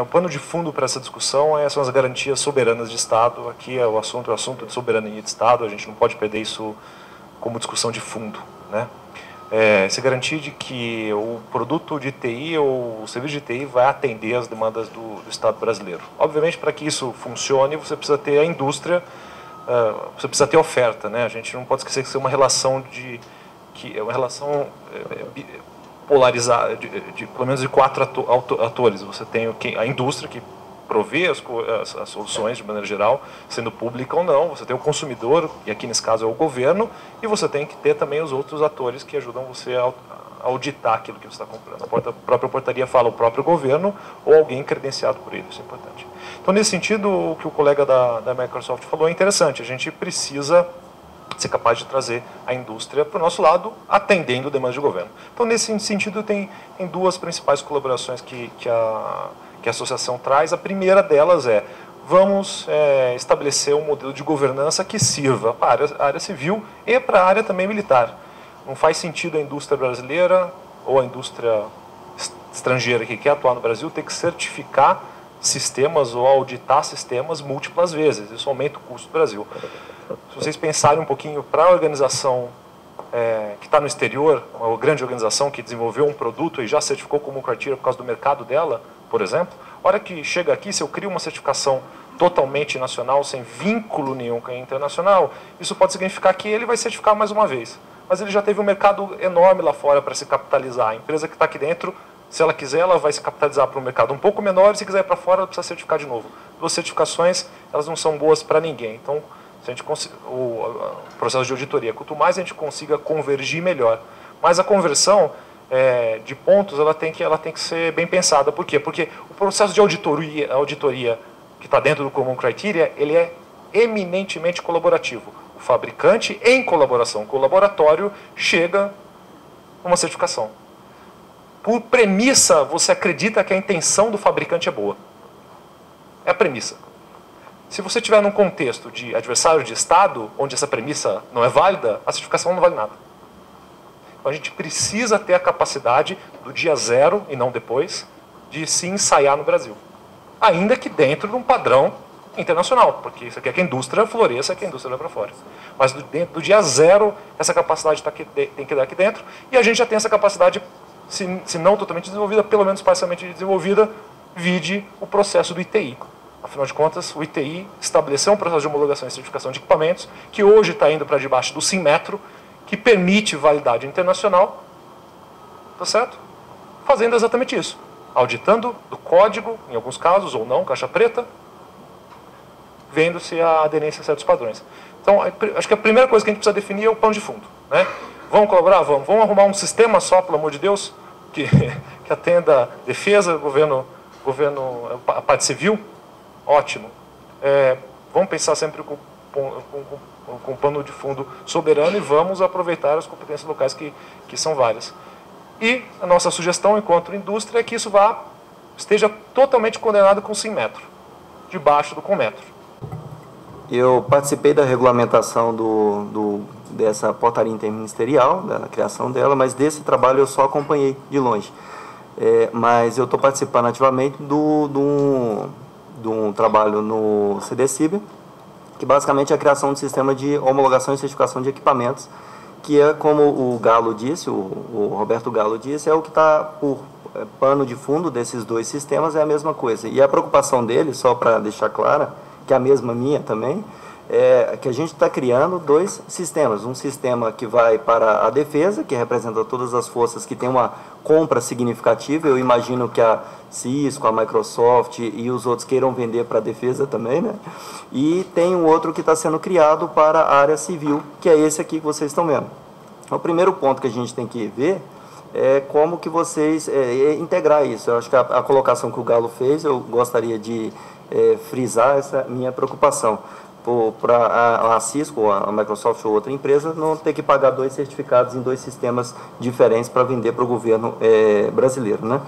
O pano de fundo para essa discussão é, são as garantias soberanas de Estado. Aqui é o assunto, é o assunto de soberania de Estado. A gente não pode perder isso como discussão de fundo, né? É, se garantir de que o produto de TI ou o serviço de TI vai atender as demandas do, do Estado brasileiro. Obviamente, para que isso funcione, você precisa ter a indústria, uh, você precisa ter oferta, né? A gente não pode esquecer que isso é uma relação de que é uma relação é, polarizada, de, de, pelo menos de quatro atores. Você tem a indústria que provê as, as, as, soluções de maneira geral, sendo pública ou não. Você tem o consumidor, e aqui nesse caso é o governo, e você tem que ter também os outros atores que ajudam você a auditar aquilo que você está comprando. A, porta, a própria portaria fala o próprio governo ou alguém credenciado por ele, isso é importante. Então, nesse sentido, o que o colega da, da Microsoft falou é interessante. A gente precisa ser capaz de trazer a indústria para o nosso lado, atendendo demandas do governo. Então, nesse sentido, tem, tem duas principais colaborações que, que a que a associação traz. A primeira delas é vamos é, estabelecer um modelo de governança que sirva para a área civil e para a área também militar. Não faz sentido a indústria brasileira ou a indústria estrangeira que quer atuar no Brasil ter que certificar sistemas ou auditar sistemas múltiplas vezes. Isso aumenta o custo do Brasil. Se vocês pensarem um pouquinho para a organização é, que está no exterior, uma grande organização que desenvolveu um produto e já certificou como criteria por causa do mercado dela, por exemplo, a hora que chega aqui, se eu crio uma certificação totalmente nacional, sem vínculo nenhum com a internacional, isso pode significar que ele vai certificar mais uma vez. Mas ele já teve um mercado enorme lá fora para se capitalizar. A empresa que está aqui dentro, se ela quiser, ela vai se capitalizar para um mercado um pouco menor, e se quiser para fora, ela precisa certificar de novo. Duas certificações, elas não são boas para ninguém. Então, se a gente o processo de auditoria, quanto mais a gente consiga convergir, melhor. Mas a conversão é, de pontos ela tem, que, ela tem que ser bem pensada. Por quê? Porque o processo de auditoria, auditoria que está dentro do Common Criteria, ele é eminentemente colaborativo. O fabricante, em colaboração com o laboratório, chega a uma certificação. Por premissa, você acredita que a intenção do fabricante é boa. É a premissa. Se você estiver num contexto de adversário de Estado, onde essa premissa não é válida, a certificação não vale nada. Então a gente precisa ter a capacidade do dia zero, e não depois, de se ensaiar no Brasil. Ainda que dentro de um padrão internacional, porque isso aqui é que a indústria floresça, é que a indústria vai para fora. Mas do, do dia zero, essa capacidade tá aqui, tem que dar aqui dentro, e a gente já tem essa capacidade, se, se não totalmente desenvolvida, pelo menos parcialmente desenvolvida, vide o processo do ITI. Afinal de contas, o ITI estabeleceu um processo de homologação e certificação de equipamentos, que hoje está indo para debaixo do SIMmetro, que permite validade internacional, tá certo? Fazendo exatamente isso, auditando do código, em alguns casos, ou não, caixa preta, vendo se a aderência a certos padrões. Então, acho que a primeira coisa que a gente precisa definir é o pano de fundo. Né? Vamos colaborar? Vamos. Vamos arrumar um sistema só, pelo amor de Deus, que, que atenda defesa, governo, governo, a parte civil? Ótimo. É, vamos pensar sempre com, com, com com um pano de fundo soberano e vamos aproveitar as competências locais que, que são várias. E a nossa sugestão, enquanto indústria, é que isso vá, esteja totalmente condenado com o metro, debaixo do Conmetro. Eu participei da regulamentação do, do, dessa portaria interministerial, da criação dela, mas desse trabalho eu só acompanhei de longe. É, mas eu estou participando ativamente do, do, do um trabalho no CDCIB, que basicamente é a criação de um sistema de homologação e certificação de equipamentos, que é como o Galo disse, o, o Roberto Galo disse, é o que está por é, pano de fundo desses dois sistemas, é a mesma coisa. E a preocupação dele, só para deixar clara, que é a mesma minha também, é que a gente está criando dois sistemas. Um sistema que vai para a defesa, que representa todas as forças que tem uma compra significativa. Eu imagino que a Cisco, a Microsoft e os outros queiram vender para a defesa também, né? E tem um outro que está sendo criado para a área civil, que é esse aqui que vocês estão vendo. O primeiro ponto que a gente tem que ver é como que vocês é, é integrar isso. Eu acho que a, a, colocação que o Galo fez, eu gostaria de é, frisar essa minha preocupação para a, a Cisco, a Microsoft ou outra empresa não ter que pagar dois certificados em dois sistemas diferentes para vender para o governo é, brasileiro, né?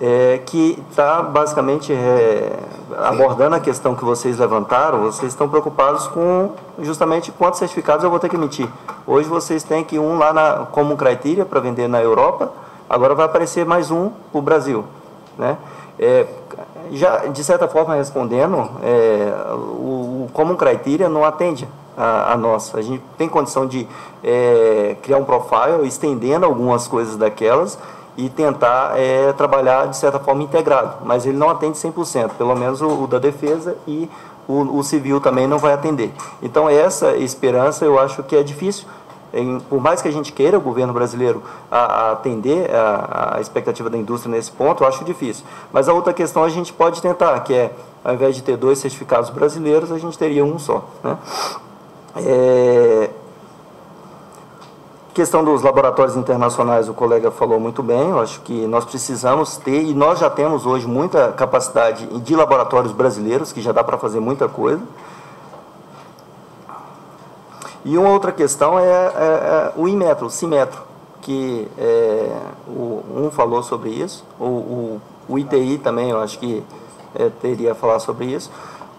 É, que está basicamente é, abordando a questão que vocês levantaram, vocês estão preocupados com justamente quantos certificados eu vou ter que emitir. Hoje vocês têm que um lá na, como criteria para vender na Europa, agora vai aparecer mais um para o Brasil. Né? É, já, de certa forma, respondendo, é, o, o Common Criteria não atende a, a nossa. A gente tem condição de é, criar um profile, estendendo algumas coisas daquelas e tentar é, trabalhar de certa forma integrado, mas ele não atende 100%, pelo menos o, o da defesa e o, o, civil também não vai atender. Então essa esperança eu acho que é difícil, por mais que a gente queira o governo brasileiro a, a atender a, a, expectativa da indústria nesse ponto, eu acho difícil. Mas a outra questão a gente pode tentar, que é, ao invés de ter dois certificados brasileiros, a gente teria um só. Né? É, questão dos laboratórios internacionais, o colega falou muito bem, eu acho que nós precisamos ter, e nós já temos hoje muita capacidade de laboratórios brasileiros, que já dá para fazer muita coisa. E uma outra questão é, é, é o Inmetro, o Cimetro, que é, o, um falou sobre isso, o, o, o ITI também, eu acho que é, teria a falar sobre isso.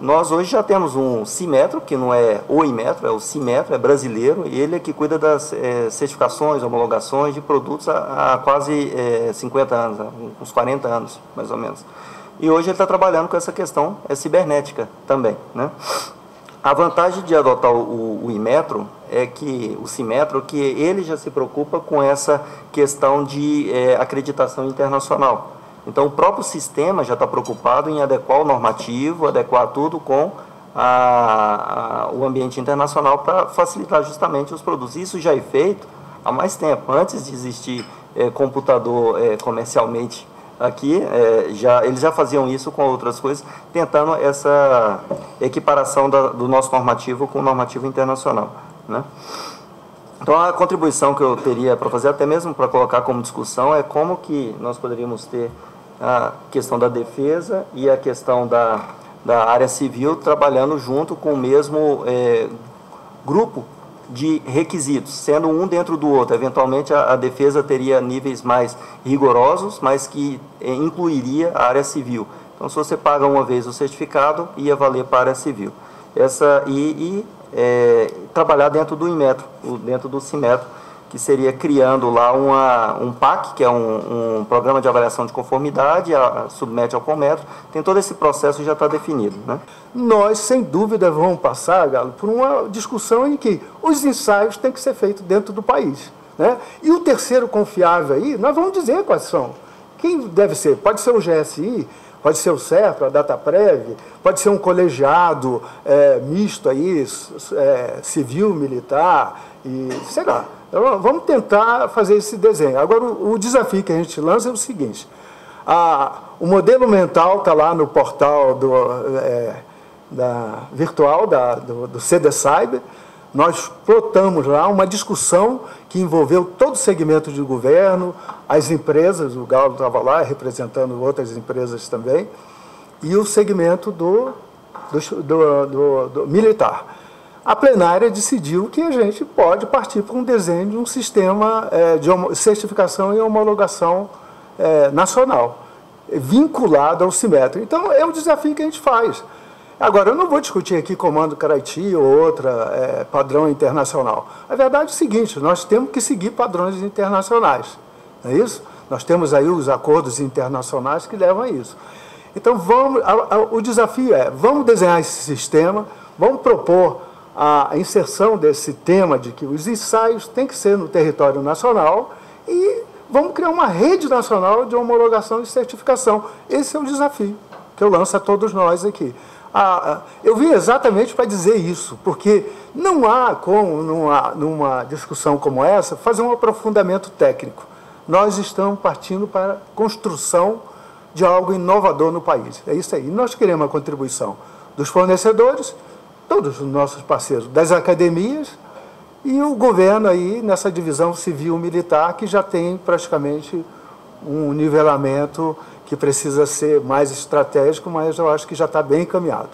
Nós hoje já temos um CIMETRO, que não é o IMETRO, é o CIMETRO, é brasileiro, e ele é que cuida das é, certificações, homologações de produtos há, há quase é, 50 anos, uns 40 anos, mais ou menos. E hoje ele está trabalhando com essa questão é, cibernética também. Né? A vantagem de adotar o, o Imetro é que o Cimetro, que ele já se preocupa com essa questão de é, acreditação internacional. Então, o próprio sistema já está preocupado em adequar o normativo, adequar tudo com a, a, o ambiente internacional para facilitar justamente os produtos. Isso já é feito há mais tempo, antes de existir é, computador é, comercialmente aqui, é, já, eles já faziam isso com outras coisas, tentando essa equiparação da, do nosso normativo com o normativo internacional. Né? Então, a contribuição que eu teria para fazer, até mesmo para colocar como discussão, é como que nós poderíamos ter a questão da defesa e a questão da, da área civil trabalhando junto com o mesmo é, grupo de requisitos, sendo um dentro do outro. Eventualmente, a, a defesa teria níveis mais rigorosos, mas que é, incluiria a área civil. Então, se você paga uma vez o certificado, ia valer para a área civil. Essa, e, e é, trabalhar dentro do Inmetro, dentro do Cimetro, que seria criando lá uma, um PAC, que é um, um programa de avaliação de conformidade, a, a submete ao Cometro, tem todo esse processo já está definido. Né? Nós, sem dúvida, vamos passar, Galo, por uma discussão em que os ensaios têm que ser feitos dentro do país. Né? E o terceiro confiável aí, nós vamos dizer quais são. Quem deve ser? Pode ser o GSI, pode ser o CERPRO, a DataPrev, pode ser um colegiado é, misto aí, é, civil, militar, e sei lá. Então, vamos tentar fazer esse desenho. Agora, o, desafio que a gente lança é o seguinte: a, o modelo mental está lá no portal do, é, da, virtual da, do, do CD Cyber. Nós plotamos lá uma discussão que envolveu todo o segmento de governo, as empresas, o Galo estava lá representando outras empresas também, e o segmento do, do, do, do militar a plenária decidiu que a gente pode partir para um desenho de um sistema é, de certificação e homologação é, nacional, vinculado ao CIMETRO. Então, é um desafio que a gente faz. Agora, eu não vou discutir aqui comando Caraiti ou outra é, padrão internacional. A verdade é o seguinte, nós temos que seguir padrões internacionais, não é isso? Nós temos aí os acordos internacionais que levam a isso. Então, vamos, a, a, o desafio é, vamos desenhar esse sistema, vamos propor a inserção desse tema de que os ensaios têm que ser no território nacional e vamos criar uma rede nacional de homologação e certificação. Esse é o desafio que eu lanço a todos nós aqui. Ah, eu vim exatamente para dizer isso, porque não há como, numa, numa discussão como essa, fazer um aprofundamento técnico. Nós estamos partindo para a construção de algo inovador no país. É isso aí. Nós queremos a contribuição dos fornecedores, todos os nossos parceiros, das academias e o governo aí nessa divisão civil-militar que já tem praticamente um nivelamento que precisa ser mais estratégico, mas eu acho que já está bem encaminhado.